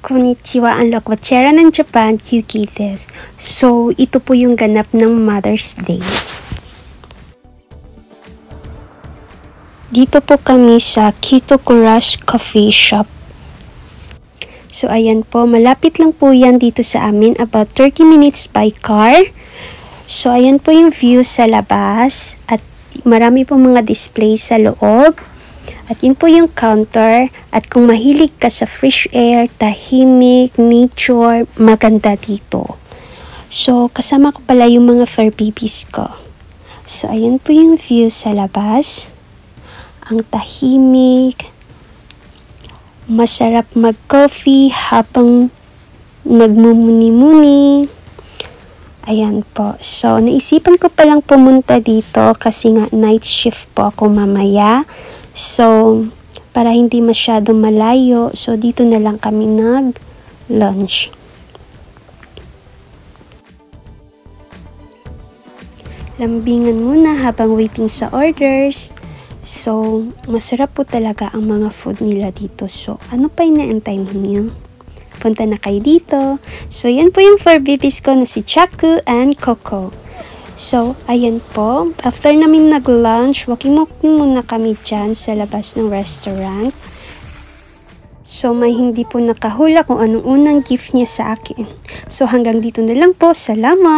Konnichiwa, ang lokotsera ng Japan, Kyuki des. So, ito po yung ganap ng Mother's Day. Dito po kami sa Kito Kurash Coffee Shop. So, ayan po, malapit lang po yan dito sa amin, about 30 minutes by car. So, ayan po yung view sa labas at marami po mga display sa loob. At yun po yung counter. At kung mahilig ka sa fresh air, tahimik, nature, maganda dito. So, kasama ko pala yung mga fur babies ko. So, ayan po yung view sa labas. Ang tahimik. Masarap mag-coffee habang nagmumuni-muni. Ayan po. So, naisipan ko palang pumunta dito kasi nga night shift po ako mamaya. So, para hindi masyadong malayo, so dito na lang kami nag-lunch. Lambingan muna habang waiting sa orders. So, masarap po talaga ang mga food nila dito. So, ano pa inaantay ninyo? Punta na kayo dito. So, yan po yung four babies ko na si Chaku and Coco. So, ayan po. After namin nag-lunch, walking-walking muna kami dyan sa labas ng restaurant. So, may hindi po nakahula kung anong unang gift niya sa akin. So, hanggang dito na lang po. Salamat!